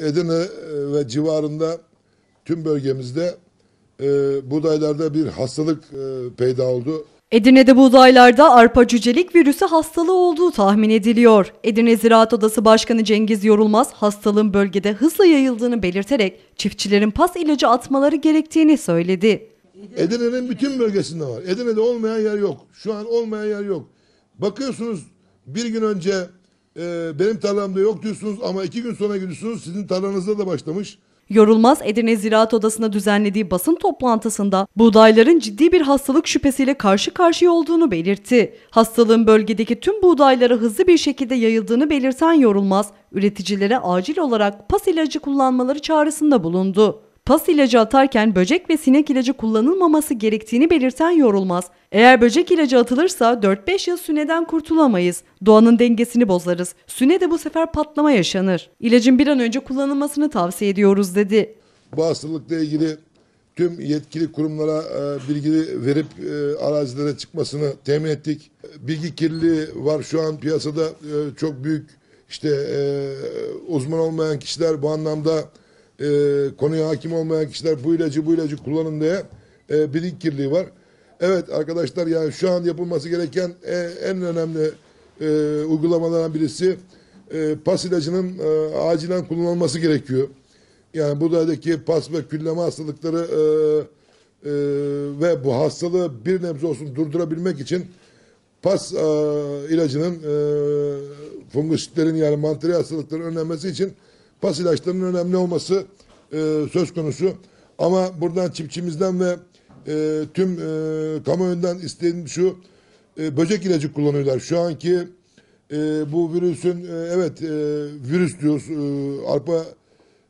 Edirne e, ve civarında tüm bölgemizde e, buğdaylarda bir hastalık e, peyda oldu. Edirne'de buğdaylarda arpa cücelik virüsü hastalığı olduğu tahmin ediliyor. Edirne Ziraat Odası Başkanı Cengiz Yorulmaz hastalığın bölgede hızla yayıldığını belirterek çiftçilerin pas ilacı atmaları gerektiğini söyledi. Edirne'nin bütün bölgesinde var. Edirne'de olmayan yer yok. Şu an olmayan yer yok. Bakıyorsunuz bir gün önce e, benim tarlamda yok diyorsunuz ama iki gün sonra gidiyorsunuz sizin tarlanızda da başlamış. Yorulmaz Edirne Ziraat Odası'nda düzenlediği basın toplantısında buğdayların ciddi bir hastalık şüphesiyle karşı karşıya olduğunu belirtti. Hastalığın bölgedeki tüm buğdaylara hızlı bir şekilde yayıldığını belirten Yorulmaz, üreticilere acil olarak pas ilacı kullanmaları çağrısında bulundu. Pas ilacı atarken böcek ve sinek ilacı kullanılmaması gerektiğini belirten Yorulmaz, eğer böcek ilacı atılırsa 4-5 yıl süneden kurtulamayız. Doğanın dengesini bozarız. Süne de bu sefer patlama yaşanır. İlacın bir an önce kullanılmasını tavsiye ediyoruz dedi. Bu hastalıkla ilgili tüm yetkili kurumlara e, bilgi verip e, arazilere çıkmasını temin ettik. Bilgi kirliliği var şu an piyasada e, çok büyük işte e, uzman olmayan kişiler bu anlamda e, konuya hakim olmayan kişiler bu ilacı bu ilacı kullanın diye e, bilgi kirliliği var. Evet arkadaşlar yani şu an yapılması gereken e, en önemli e, uygulamalardan birisi e, pas ilacının e, acilen kullanılması gerekiyor. Yani buradaki pas ve külleme hastalıkları e, e, ve bu hastalığı bir nebze olsun durdurabilmek için pas e, ilacının e, fungusitlerin yani mantarı hastalıkların önlenmesi için pas ilaçlarının önemli olması e, söz konusu. Ama buradan çiftçimizden ve e, tüm e, kamuoyundan istediğim şu e, böcek ilacı kullanıyorlar. Şu anki e, bu virüsün e, evet e, virüs diyoruz e, arpa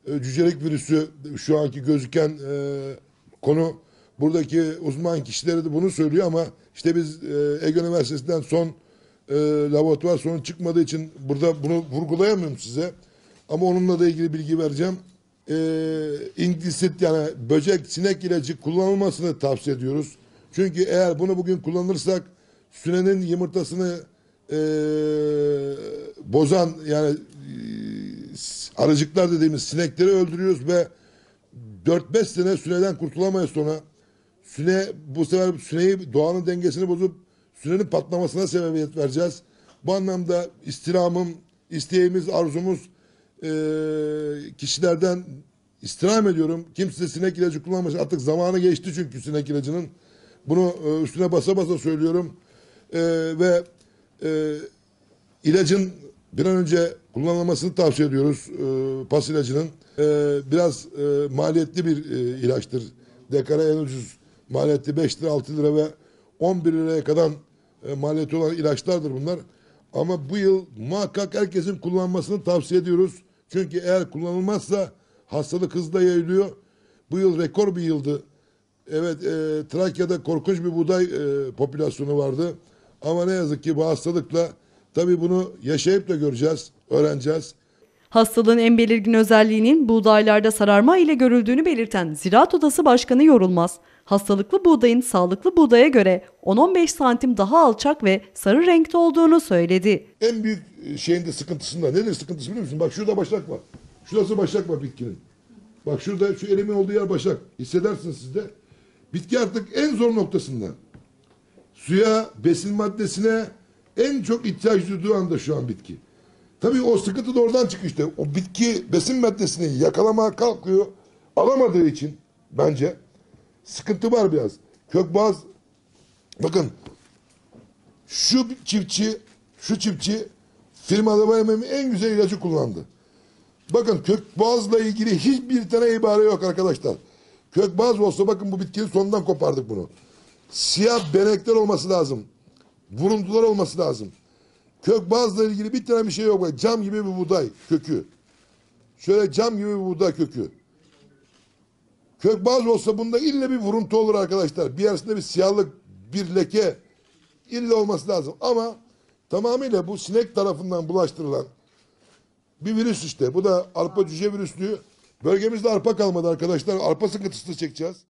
e, cücelik virüsü şu anki gözüken e, konu buradaki uzman kişileri de bunu söylüyor ama işte biz e, Ege Üniversitesi'nden son e, laboratuvar sonu çıkmadığı için burada bunu vurgulayamıyorum size. Ama onunla da ilgili bilgi vereceğim. E, İngilisit yani böcek sinek ilacı kullanılmasını tavsiye ediyoruz. Çünkü eğer bunu bugün kullanırsak sünenin yumurtasını e, bozan yani e, arıcıklar dediğimiz sinekleri öldürüyoruz ve 4-5 sene süneden kurtulamayız sonra. Süne bu sefer süneyi doğanın dengesini bozup sünenin patlamasına sebebiyet vereceğiz. Bu anlamda istirhamım, isteğimiz, arzumuz e, kişilerden istirham ediyorum. Kimse sinek ilacı kullanmasın. Artık zamanı geçti çünkü sinek ilacının. Bunu e, üstüne basa basa söylüyorum. E, ve e, ilacın bir an önce kullanılmasını tavsiye ediyoruz. E, pas ilacının. E, biraz e, maliyetli bir e, ilaçtır. Dekara en ucuz maliyetli 5 lira 6 lira ve 11 liraya kadar e, maliyeti olan ilaçlardır bunlar. Ama bu yıl muhakkak herkesin kullanmasını tavsiye ediyoruz. Çünkü eğer kullanılmazsa hastalık hızla yayılıyor. Bu yıl rekor bir yıldı. Evet e, Trakya'da korkunç bir buğday e, popülasyonu vardı. Ama ne yazık ki bu hastalıkla tabii bunu yaşayıp da göreceğiz, öğreneceğiz. Hastalığın en belirgin özelliğinin buğdaylarda sararma ile görüldüğünü belirten Ziraat Odası Başkanı Yorulmaz, hastalıklı buğdayın sağlıklı buğdaya göre 10-15 santim daha alçak ve sarı renkte olduğunu söyledi. En büyük şeyin de sıkıntısında. Nedir sıkıntısı biliyor musun? Bak şurada başak var. Şurası başak var bitkinin. Bak şurada şu elimin olduğu yer başak. Hissedersiniz siz de. Bitki artık en zor noktasında. Suya, besin maddesine en çok ihtiyaç duyduğu anda şu an bitki. Tabii o sıkıntı da oradan çıkıyor işte. O bitki besin maddesini yakalamaya kalkıyor. Alamadığı için bence sıkıntı var biraz. Kökbaz bakın şu çiftçi şu çiftçi firmada benim en güzel ilacı kullandı. Bakın kökboğazla ilgili hiçbir tane ibare yok arkadaşlar. Kökboğaz olsa bakın bu bitkinin sonundan kopardık bunu. Siyah benekler olması lazım. Vuruntular olması lazım. Kökboğazla ilgili bir tane bir şey yok. Cam gibi bir buğday kökü. Şöyle cam gibi bir buğday kökü. Kökboğaz olsa bunda illa bir vuruntu olur arkadaşlar. Bir arasında bir siyahlık, bir leke illa olması lazım. Ama tamamıyla bu sinek tarafından bulaştırılan bir virüs işte. Bu da arpa cüce virüslüğü. Bölgemizde arpa kalmadı arkadaşlar. Arpa sıkıntısı çekeceğiz.